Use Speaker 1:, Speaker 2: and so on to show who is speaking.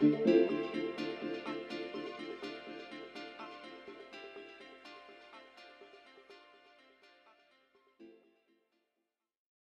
Speaker 1: Música